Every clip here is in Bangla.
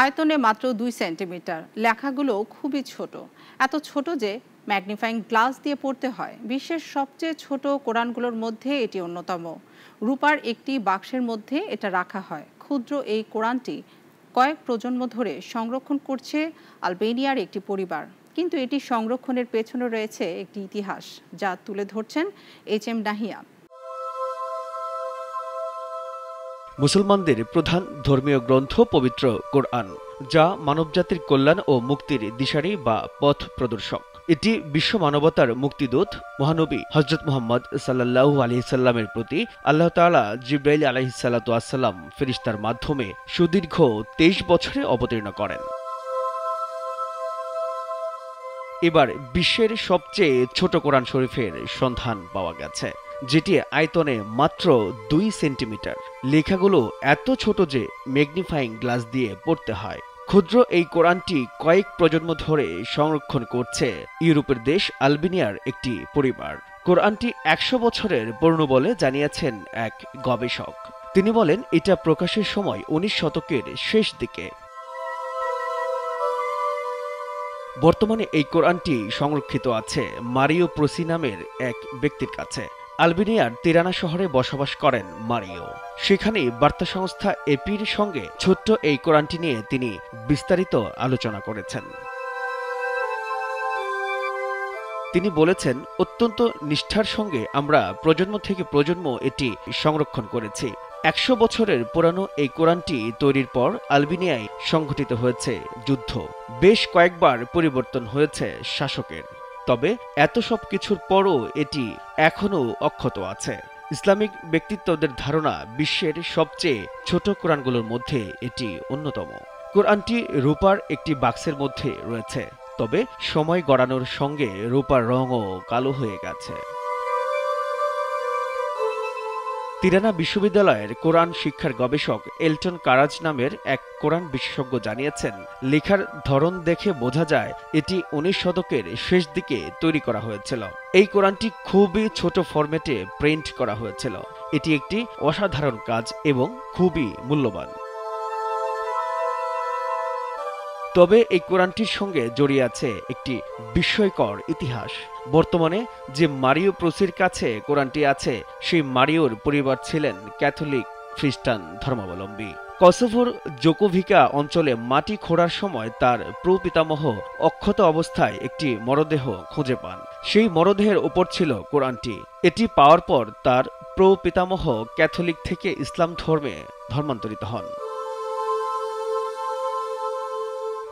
আয়তনে মাত্র দুই সেন্টিমিটার। লেখাগুলো খুবই ছোট। এত ছোট যে ম্যাগনিফাইং গ্লাস দিয়ে পড়তে হয়। বিশ্বের সবচেয়ে ছোট কোরআনগুলোর মধ্যে এটি অন্যতম। রূপার একটি বাক্সের মধ্যে এটা রাখা হয়। ক্ষুদ্র এই কোরআনটি কয়েক প্রজন্ম ধরে সংরক্ষণ করছে আলবেনিয়ার একটি পরিবার। কিন্তু এটি সংরক্ষণের পেছনে রয়েছে একটি ইতিহাস যা তুলে ধরছেন এইচ এম নাহিয়া। মুসলমানদের প্রধান ধর্মীয় গ্রন্থ পবিত্র কোরআন, যা মানবজাতির কল্যাণ ও মুক্তির দিশারি বা পথ প্রদর্শক। এটি বিশ্ব মানবতার মুক্তিদূত, মহানবী হজরত মোহাম্মদ সাল্লাহু আলহিসাল্লামের প্রতি আল্লাহ তালা জিব্রাইল আলহিসাল্লাম ফেরিস্তার মাধ্যমে সুদীর্ঘ তেইশ বছরে অবতীর্ণ করেন। এবার বিশ্বের সবচেয়ে ছোট কোরআন শরীফের সন্ধান পাওয়া গেছে। যেটি আয়তনে মাত্র দুই সেন্টিমিটার। লেখাগুলো এত ছোট যে ম্যাগনিফাইং গ্লাস দিয়ে পড়তে হয়। ক্ষুদ্র এই কোরআনটি কয়েক প্রজন্ম ধরে সংরক্ষণ করছে ইউরোপের দেশ আলবেনিয়ার একটি পরিবার। কোরআনটি একশো বছরের পূর্ণ বলে জানিয়েছেন এক গবেষক। তিনি বলেন, এটা প্রকাশের সময় উনিশ শতকের শেষ দিকে। বর্তমানে এই কোরআনটি সংরক্ষিত আছে মারিও প্রসি নামের এক ব্যক্তির কাছে। আলবেনিয়ার তিরানা শহরে বসবাস করেন মারিও। সেখানে বার্তা সংস্থা এপির সঙ্গে ছোট্ট এই কোরআনটি নিয়ে তিনি বিস্তারিত আলোচনা করেছেন। তিনি বলেছেন, অত্যন্ত নিষ্ঠার সঙ্গে আমরা প্রজন্ম থেকে প্রজন্ম এটি সংরক্ষণ করেছি। একশো বছরের পুরানো এই কোরআনটি তৈরির পর আলবেনিয়ায় সংঘটিত হয়েছে যুদ্ধ। বেশ কয়েকবার পরিবর্তন হয়েছে শাসকের। তবে এত সব কিছুর পরও এটি এখনও অক্ষত আছে। ইসলামিক ব্যক্তিত্বদের ধারণা বিশ্বের সবচেয়ে ছোট কোরআনগুলোর মধ্যে এটি অন্যতম। কোরআনটি রূপার একটি বাক্সের মধ্যে রয়েছে, তবে সময় গড়ানোর সঙ্গে রূপার রঙও কালো হয়ে গেছে। তিরানা বিশ্ববিদ্যালয়ের কোরআন শিক্ষার গবেষক এলটন কারাজ নামের এক কোরআন বিশেষজ্ঞ জানিয়েছেন, লেখার ধরন দেখে বোঝা যায় এটি উনিশ শতকের শেষ দিকে তৈরি করা হয়েছিল। এই কোরআনটি খুবই ছোট ফরম্যাটে প্রিন্ট করা হয়েছিল। এটি একটি অসাধারণ কাজ এবং খুবই মূল্যবান। তবে এই কোরআনটির সঙ্গে জড়িয়ে আছে একটি বিস্ময়কর ইতিহাস। বর্তমানে যে মারিও প্রসির কাছে কোরআনটি আছে, সেই মারিওর পরিবার ছিলেন ক্যাথলিক খ্রিস্টান ধর্মাবলম্বী। কসোভোর জোকোভিকা অঞ্চলে মাটি খোঁড়ার সময় তার প্রপিতামহ অক্ষত অবস্থায় একটি মরদেহ খুঁজে পান। সেই মরদেহের ওপর ছিল কোরআনটি। এটি পাওয়ার পর তার প্রপিতামহ ক্যাথলিক থেকে ইসলাম ধর্মে ধর্মান্তরিত হন।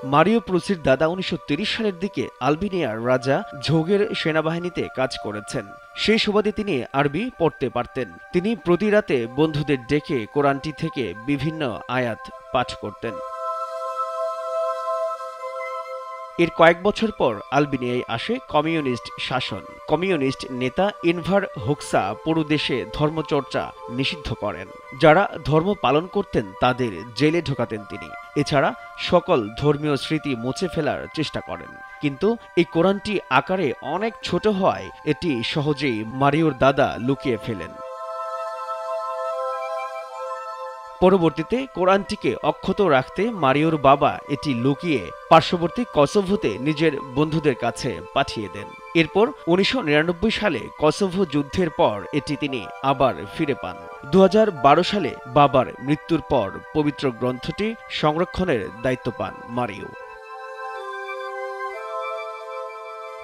মারিও প্রুসির দাদা উনিশশো সালের দিকে আলবেনিয়ার রাজা ঝোগের সেনাবাহিনীতে কাজ করেছেন। সেই সুবাদে তিনি আরবি পড়তে পারতেন। তিনি প্রতি রাতে বন্ধুদের ডেকে কোরআনটি থেকে বিভিন্ন আয়াত পাঠ করতেন। এর কয়েক বছর পর আলবেনিয়ায় আসে কমিউনিস্ট শাসন। কমিউনিস্ট নেতা ইনভার হোক্সা পুরো দেশে ধর্মচর্চা নিষিদ্ধ করেন। যারা ধর্ম পালন করতেন, তাদের জেলে ঢোকাতেন তিনি। এছাড়া সকল ধর্মীয় স্মৃতি মুছে ফেলার চেষ্টা করেন। কিন্তু এই কোরআনটি আকারে অনেক ছোট হওয়ায় এটি সহজেই মারিওর দাদা লুকিয়ে ফেলেন। পরবর্তীতে কোরআনটিকে অক্ষত রাখতে মারিওর বাবা এটি লুকিয়ে পার্শ্ববর্তী কসোভোতে নিজের বন্ধুদের কাছে পাঠিয়ে দেন। এরপর উনিশশো নিরানব্বই সালে কসোভো যুদ্ধের পর এটি তিনি আবার ফিরে পান। দু হাজার বারো সালে বাবার মৃত্যুর পর পবিত্র গ্রন্থটি সংরক্ষণের দায়িত্ব পান মারিও।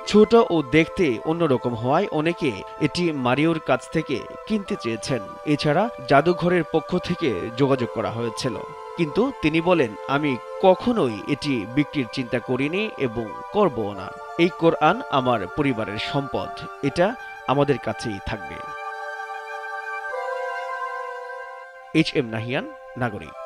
ছোট ও দেখতে অন্যরকম হওয়ায় অনেকে এটি মারিওর কাছ থেকে কিনতে চেয়েছেন। এছাড়া জাদুঘরের পক্ষ থেকে যোগাযোগ করা হয়েছিল। কিন্তু তিনি বলেন, আমি কখনোই এটি বিক্রির চিন্তা করিনি এবং করবও না। এই কোরআন আমার পরিবারের সম্পদ। এটা আমাদের কাছেই থাকবে। এইচ এম নাহিয়ান নাগরিক